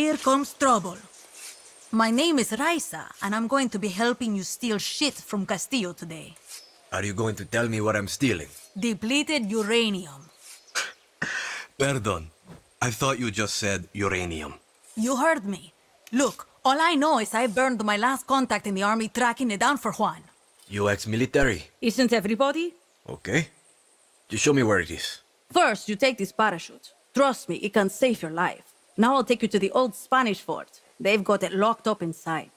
Here comes trouble. My name is Raisa, and I'm going to be helping you steal shit from Castillo today. Are you going to tell me what I'm stealing? Depleted uranium. Pardon. I thought you just said uranium. You heard me. Look, all I know is I burned my last contact in the army tracking it down for Juan. You ex-military? Isn't everybody? Okay. Just show me where it is. First, you take this parachute. Trust me, it can save your life. Now I'll take you to the old Spanish fort. They've got it locked up inside.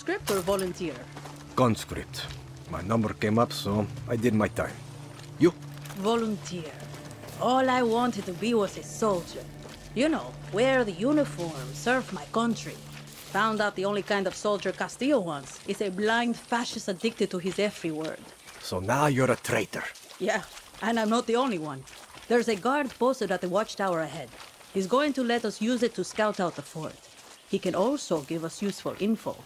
Conscript or volunteer? Conscript. My number came up, so I did my time. You? Volunteer. All I wanted to be was a soldier. You know, wear the uniform, serve my country. Found out the only kind of soldier Castillo wants is a blind fascist addicted to his every word. So now you're a traitor. Yeah, and I'm not the only one. There's a guard posted at the watchtower ahead. He's going to let us use it to scout out the fort. He can also give us useful info.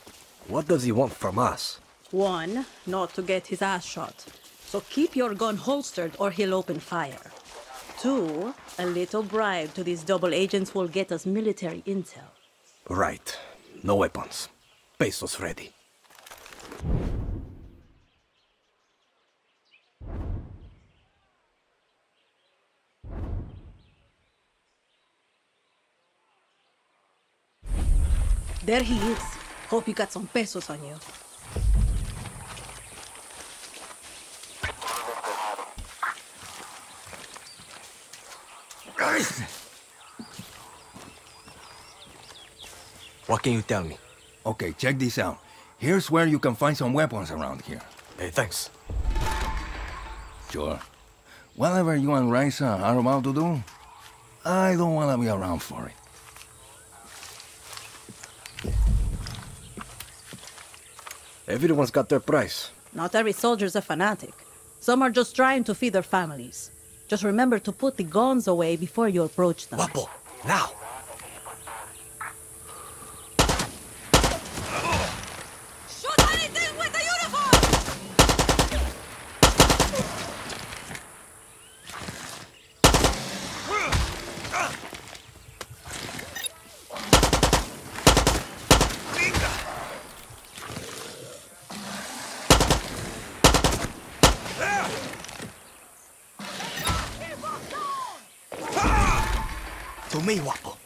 What does he want from us? One, not to get his ass shot. So keep your gun holstered or he'll open fire. Two, a little bribe to these double agents will get us military intel. Right. No weapons. Pesos ready. There he is. Hope you got some pesos on you. What can you tell me? Okay, check this out. Here's where you can find some weapons around here. Hey, thanks. Sure. Whatever you and Raisa are about to do, I don't want to be around for it. Everyone's got their price. Not every soldier's a fanatic. Some are just trying to feed their families. Just remember to put the guns away before you approach them. Guapo, now! Shoot anything with a uniform! To me, Guapo.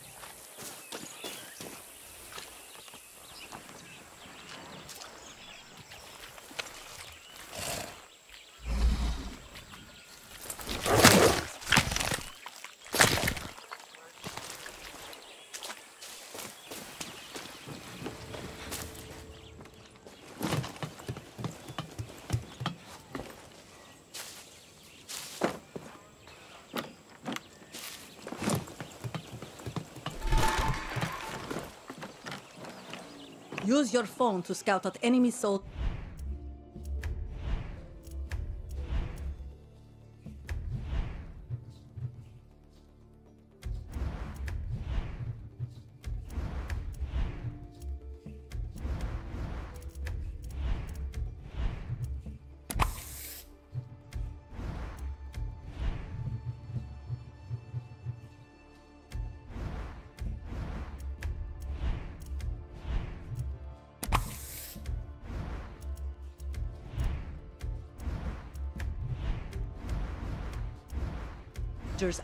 Use your phone to scout out enemy soldiers.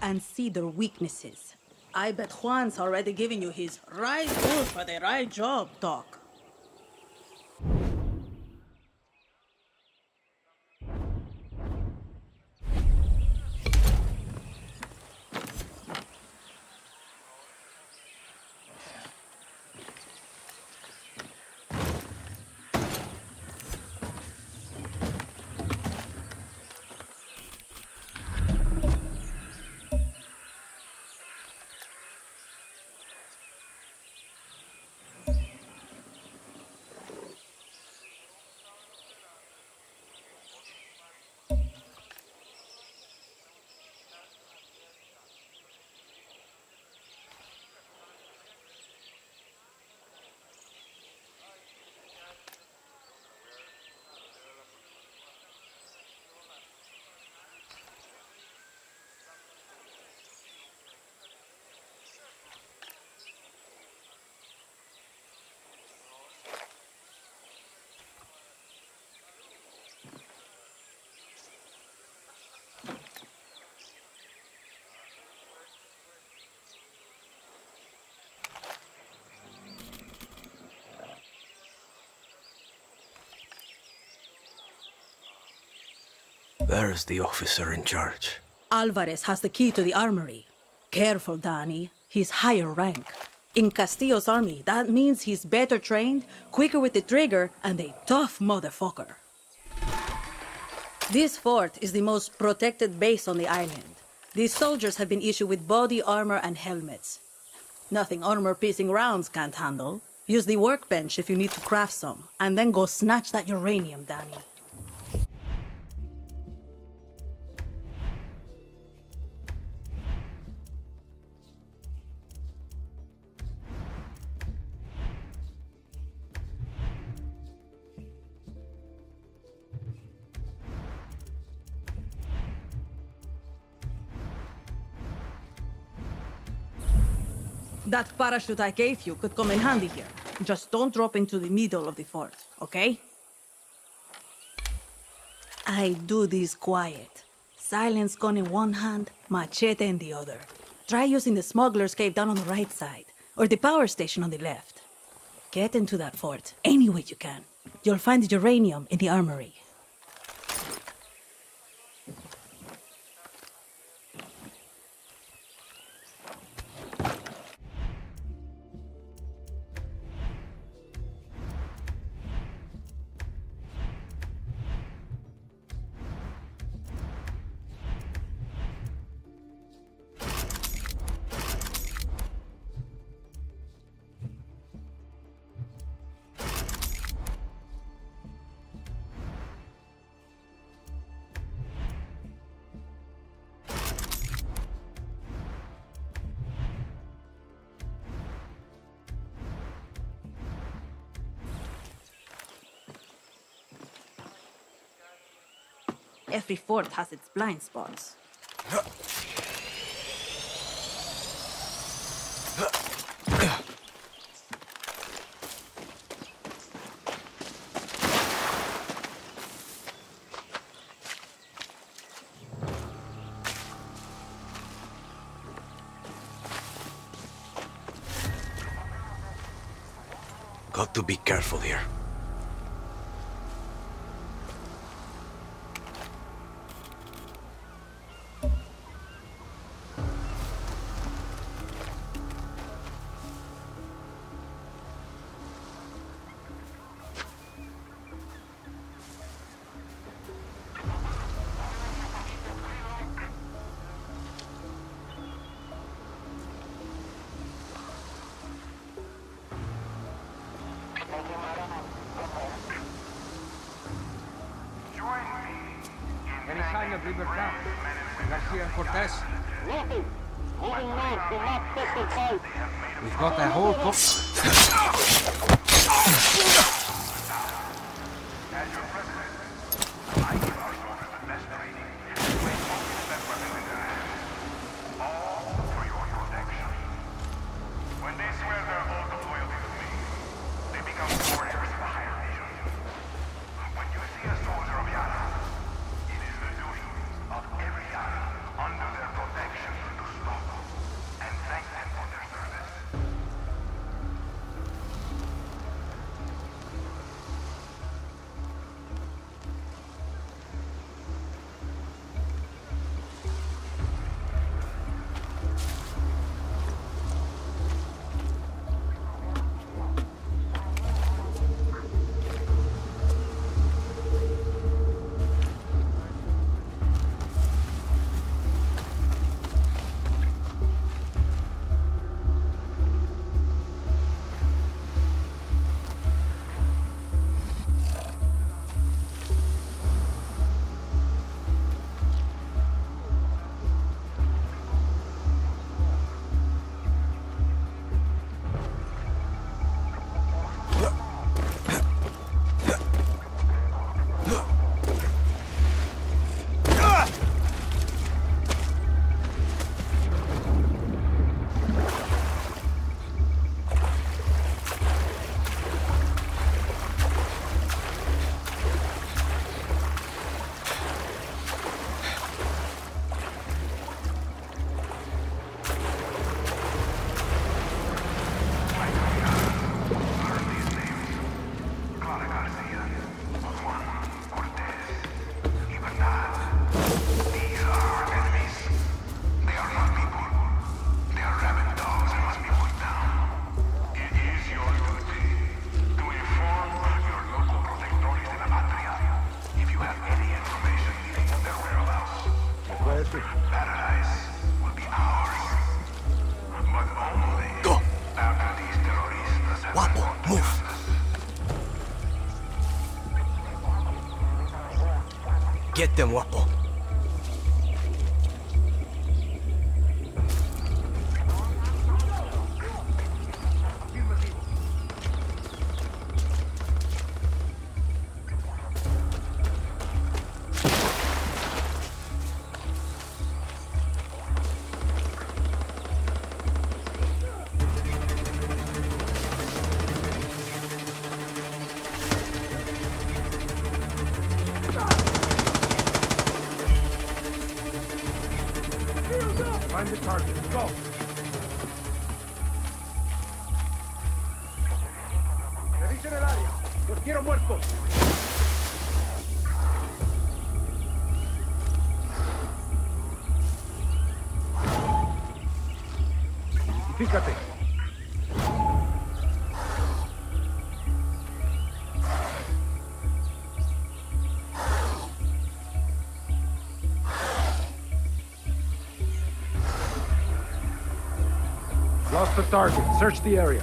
And see their weaknesses. I bet Juan's already giving you his right tool for the right job, Doc. Where's the officer in charge? Alvarez has the key to the armory. Careful, Dani. He's higher rank. In Castillo's army, that means he's better trained, quicker with the trigger, and a tough motherfucker. This fort is the most protected base on the island. These soldiers have been issued with body armor and helmets. Nothing armor-piercing rounds can't handle. Use the workbench if you need to craft some, and then go snatch that uranium, Dani. That parachute I gave you could come in handy here. Just don't drop into the middle of the fort, okay? I do this quiet. Silence gun in one hand, machete in the other. Try using the smuggler's cave down on the right side, or the power station on the left. Get into that fort any way you can. You'll find the uranium in the armory. Every fort has its blind spots. Got to be careful here. 电摩。quiero muertos. Identifícate. Lost the target. Search the area.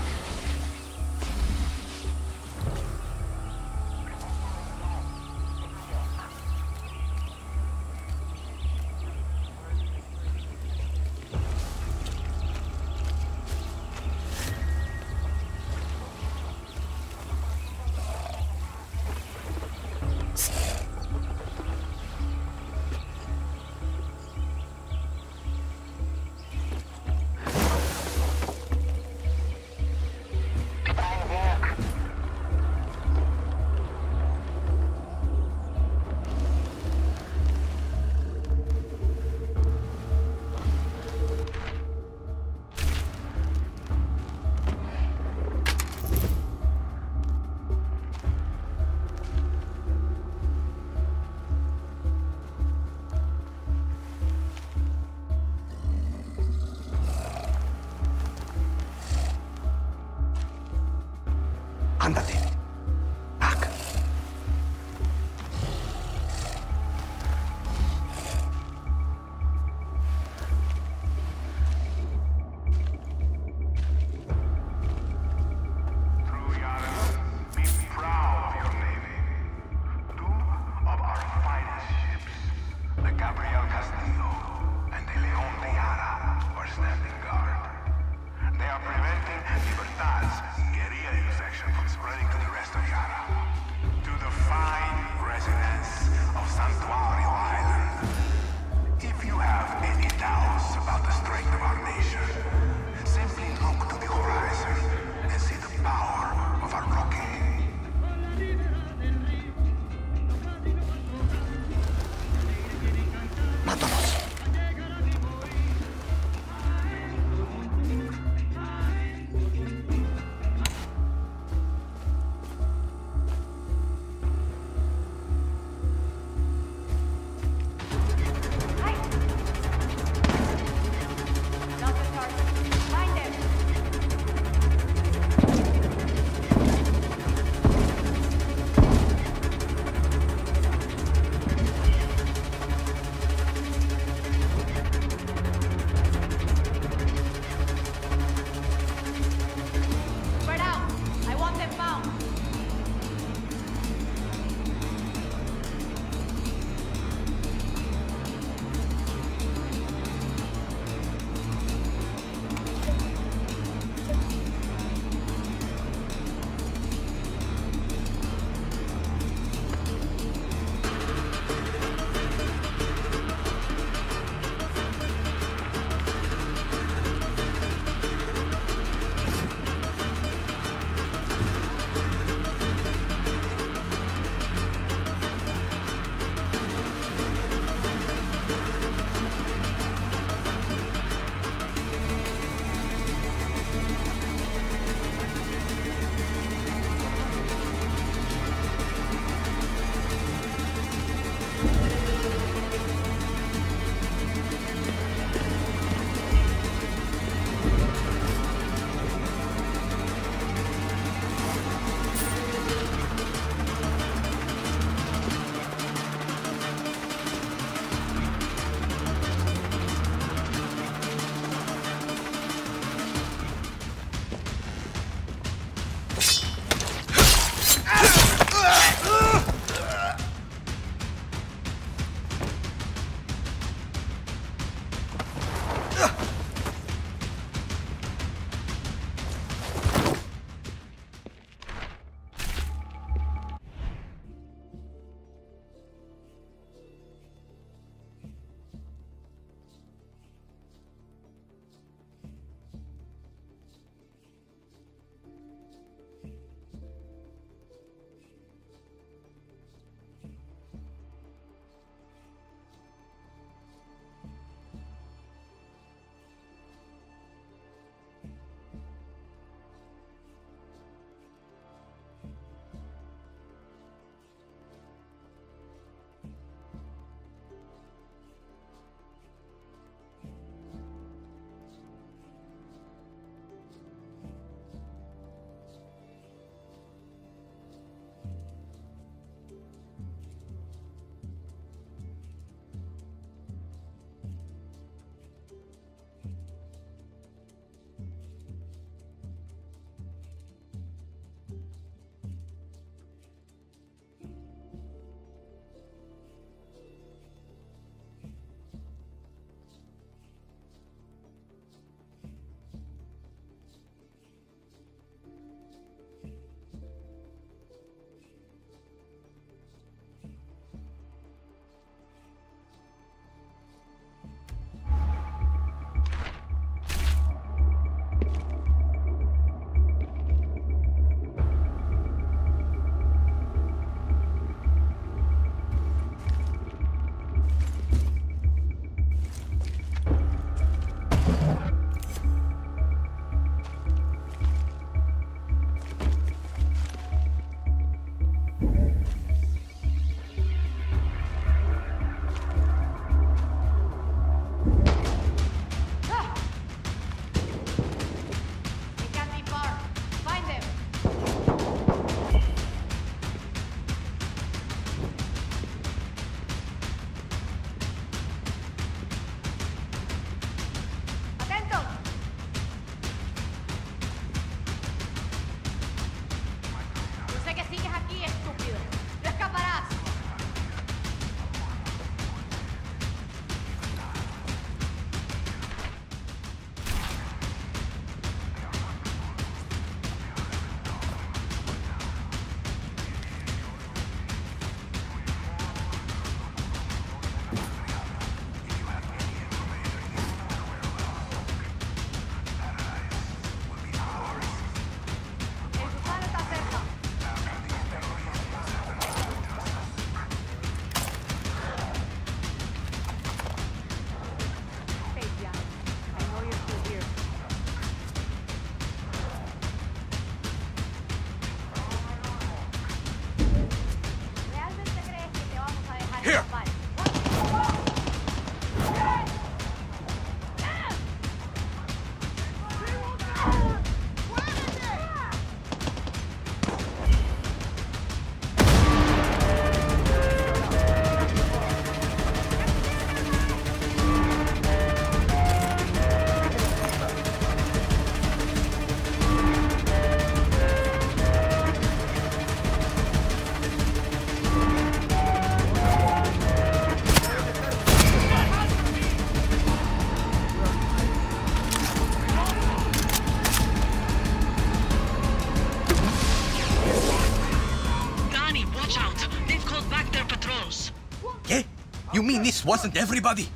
You mean this wasn't everybody?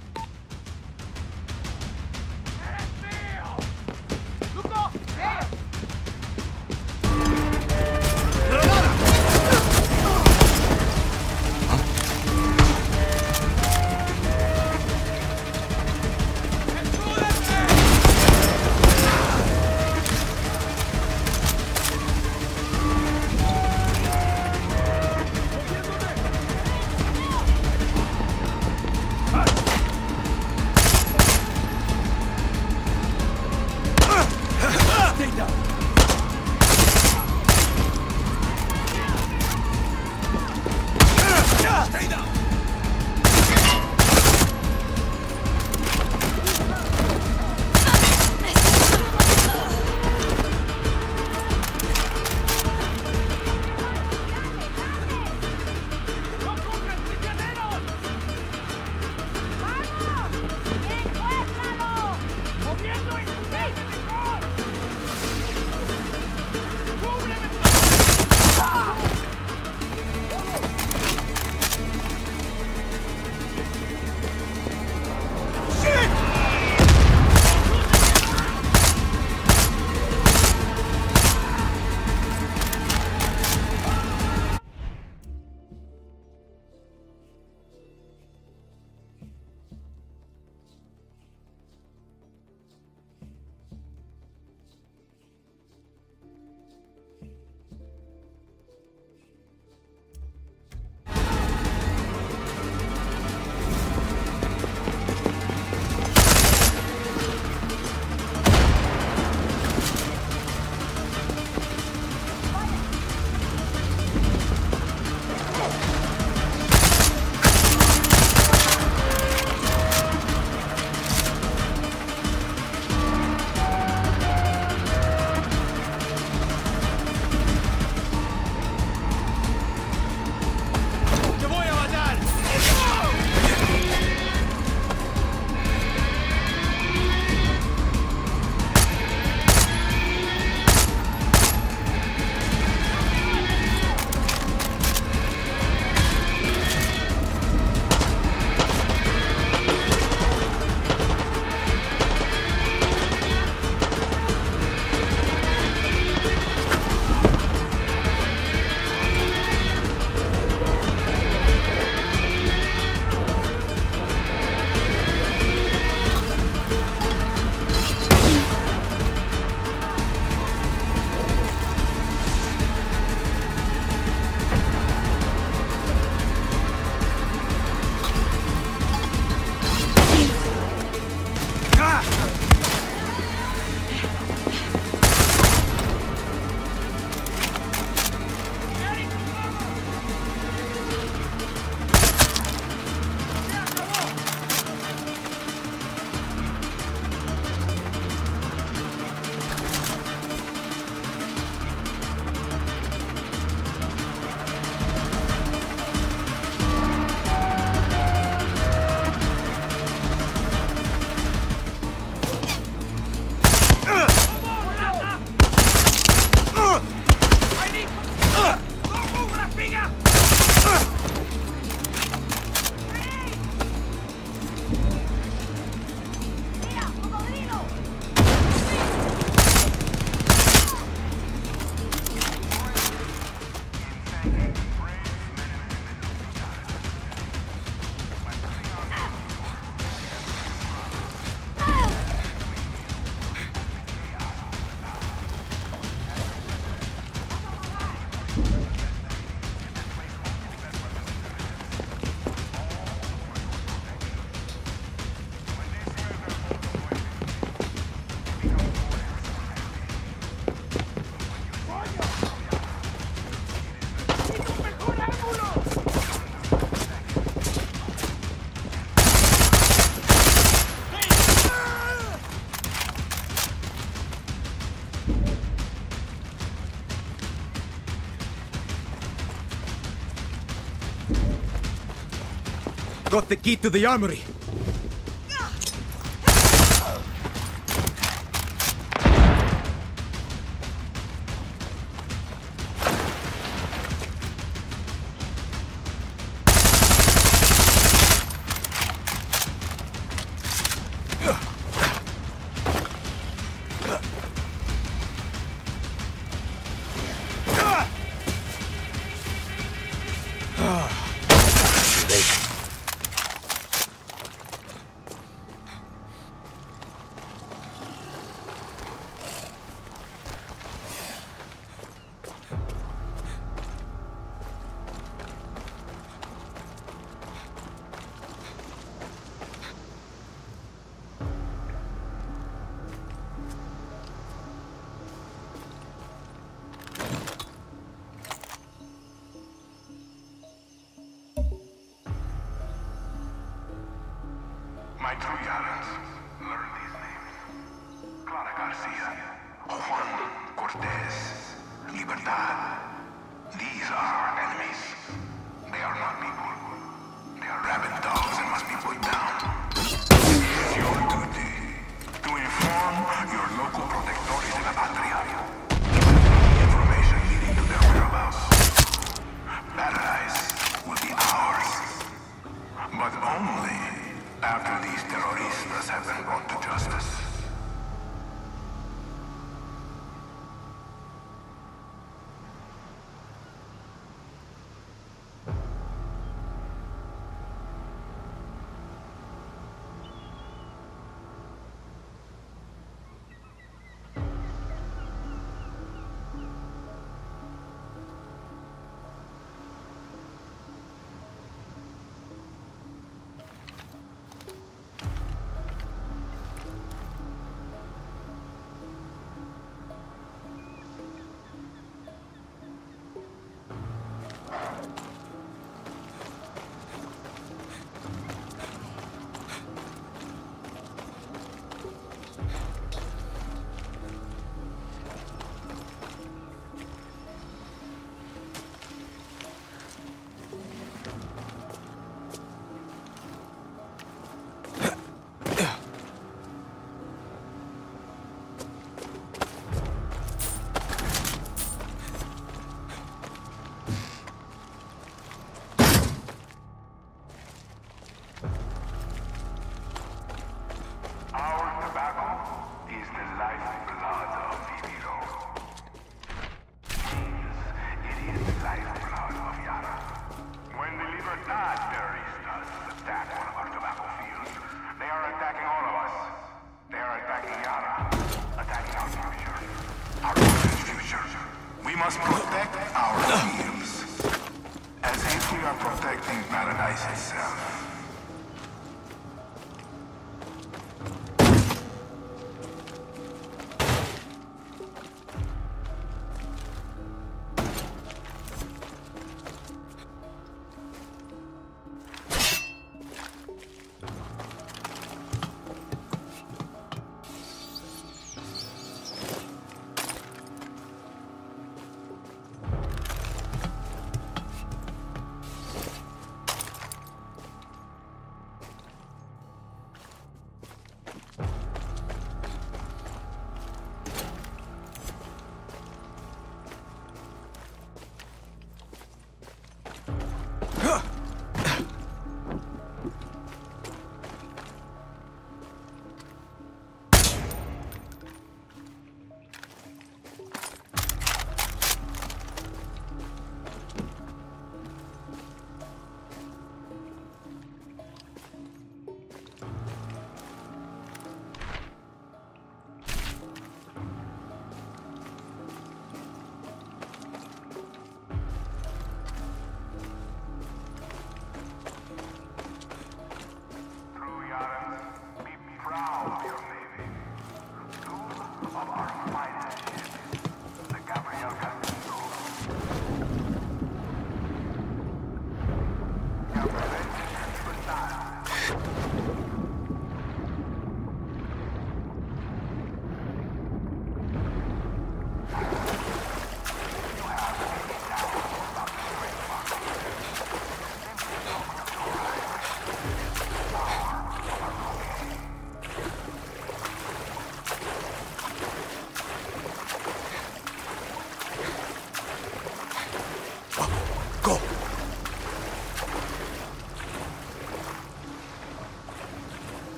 Got the key to the armory.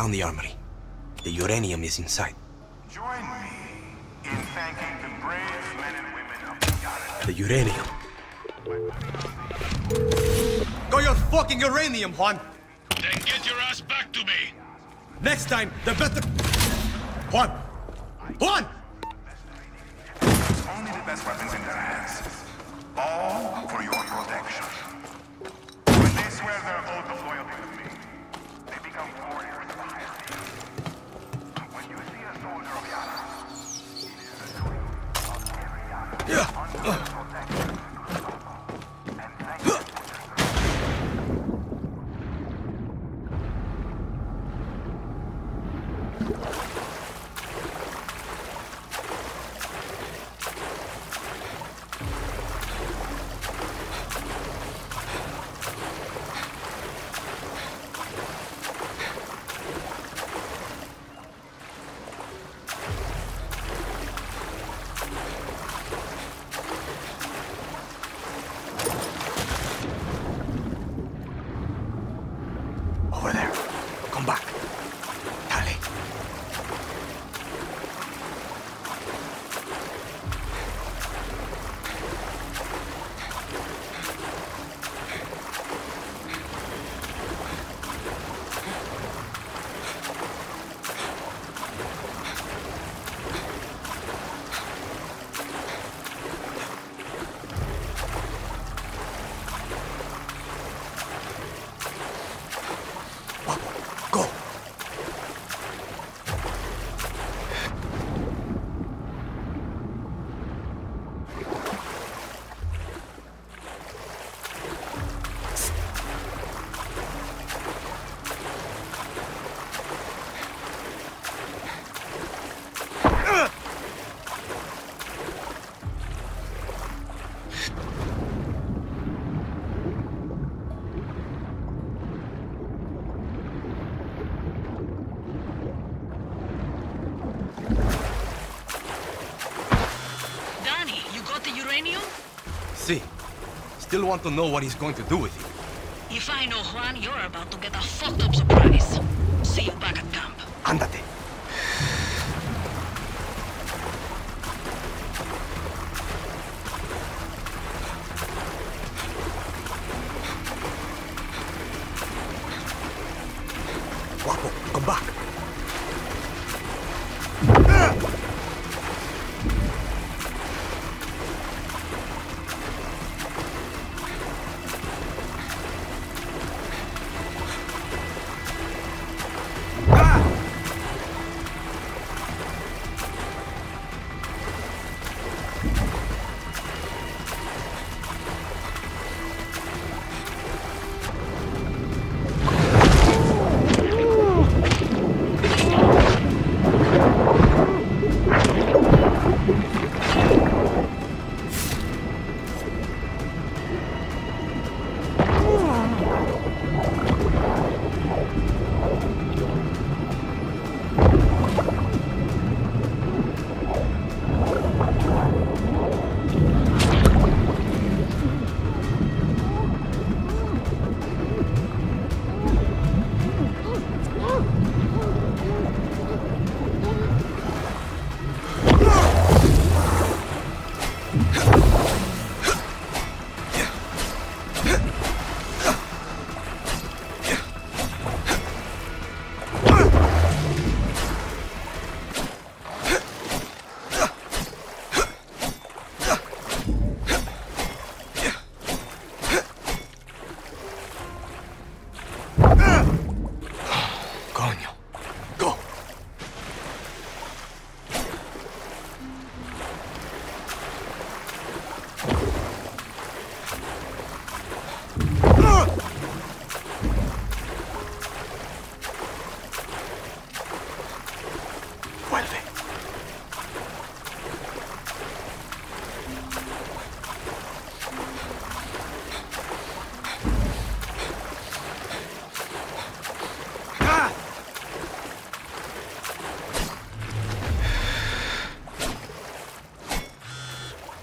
found the armory. The uranium is inside. Join me in thanking the brave men and women of the The uranium. Go your fucking uranium, Juan! Then get your ass back to me! Next time, the better... Yara. Under their protection. And thank you for their service. Over there. Come back. Dale. Guapo, go. Dani, you got the uranium? See. Still want to know what he's going to do with you. If I know Juan, you're about to get a fucked up surprise. See you back at camp. Ándate.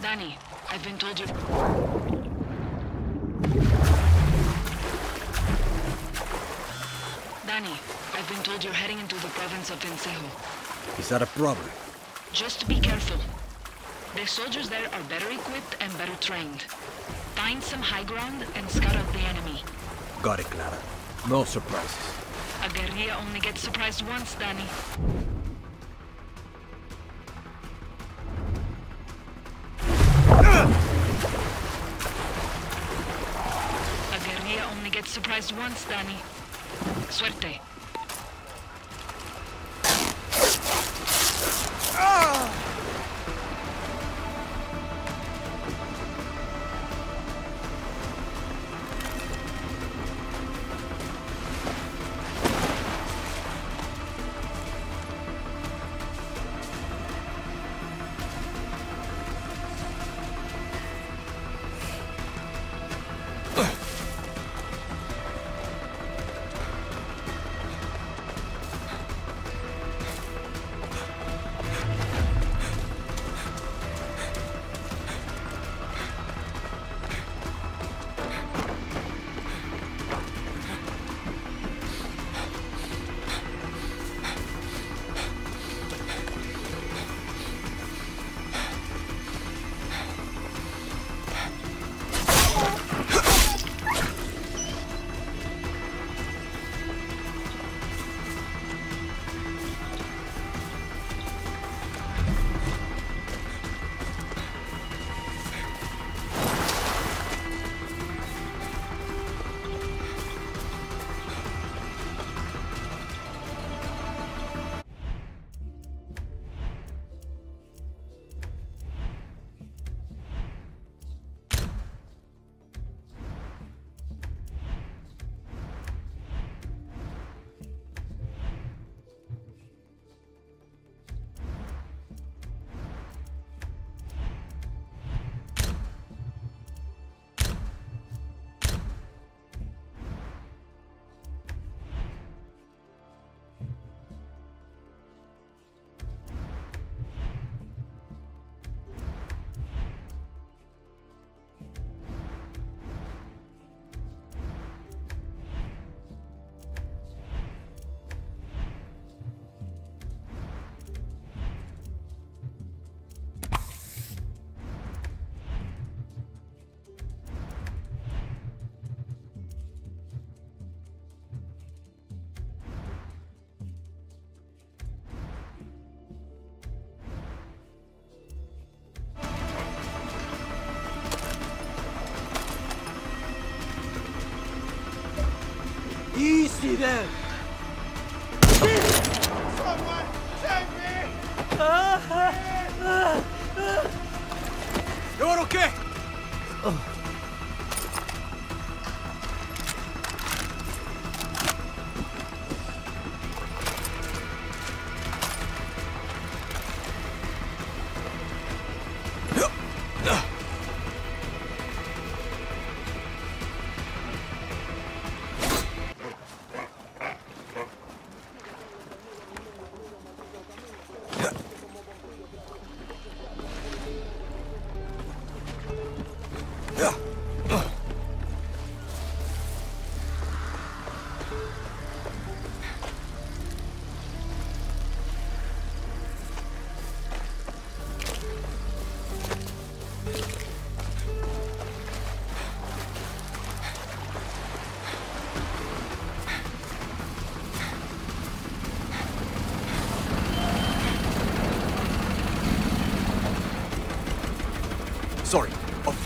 Dani, I've been told you. Dani, I've been told you're heading into the province of Vencejo. Is that a problem? Just be careful. The soldiers there are better equipped and better trained. Find some high ground and scout out the enemy. Got it, Clara. No surprises. A guerrilla only gets surprised once, Dani. Just once, Dani. Suerte. Easy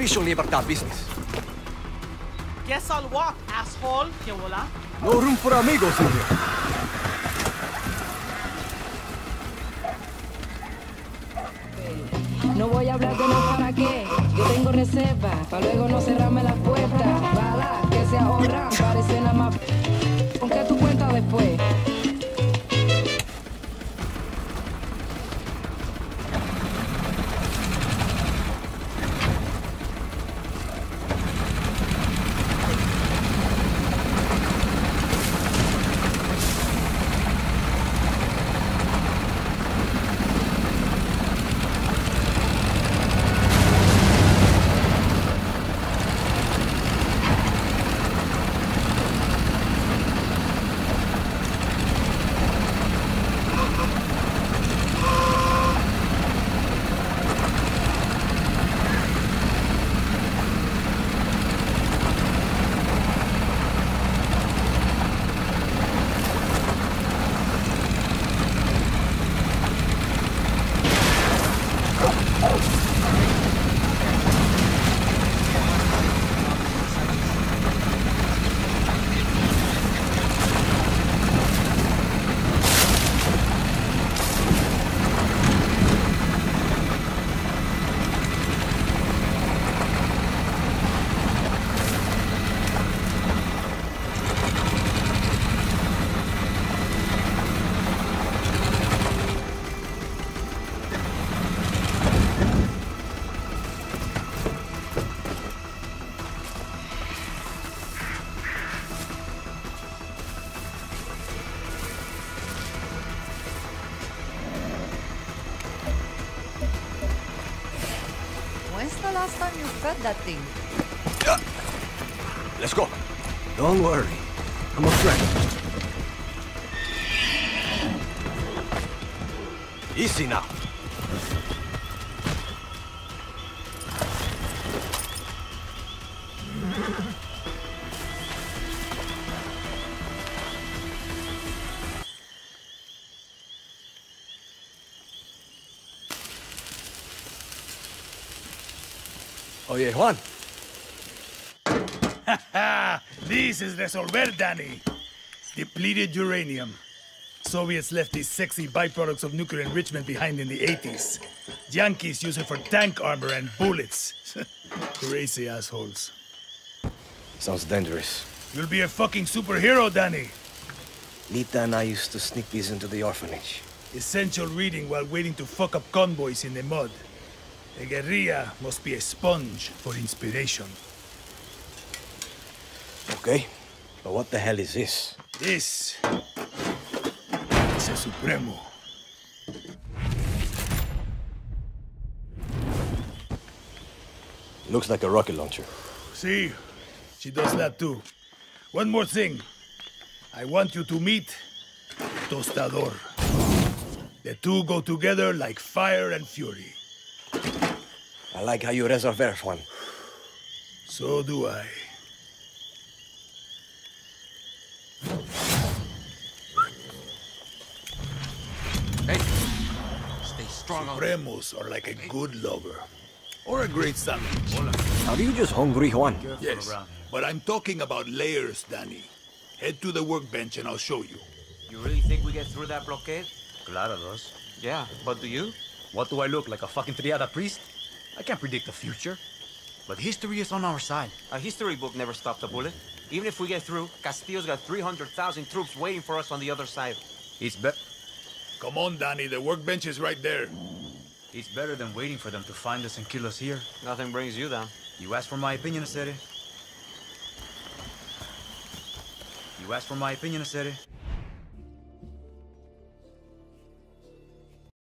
Official Libertad business. Guess I'll walk, asshole. Que vola. No room for amigos in here. No voy a hablar de no para qué. Yo tengo reserva, para luego no cerrarme las puertas. Fed that thing? Let's go. Don't worry. I'm a friend. Easy now. Oye, Juan. this is Resolver, Dani. Depleted uranium. Soviets left these sexy byproducts of nuclear enrichment behind in the 80s. Yankees use it for tank armor and bullets. Crazy assholes. Sounds dangerous. You'll be a fucking superhero, Dani. Lita and I used to sneak these into the orphanage. Essential reading while waiting to fuck up convoys in the mud. A guerrilla must be a sponge for inspiration. Okay, but what the hell is this? This is a Supremo. Looks like a rocket launcher. See, she does that too. One more thing. I want you to meet Tostador. The two go together like fire and fury. I like how you reserve Juan. So do I. Hey, stay strong out there. Supremos are like a good lover. Or a great sandwich. Are you just hungry, Juan? Yes, but I'm talking about layers, Dani. Head to the workbench and I'll show you. You really think we get through that blockade? Claro, dos. Yeah, but do you? What do I look like, a fucking triada priest? I can't predict the future. But history is on our side. A history book never stopped a bullet. Even if we get through, Castillo's got 300,000 troops waiting for us on the other side. It's be- Come on, Dani, the workbench is right there. It's better than waiting for them to find us and kill us here. Nothing brings you down. You asked for my opinion, Acere. You asked for my opinion, Acere.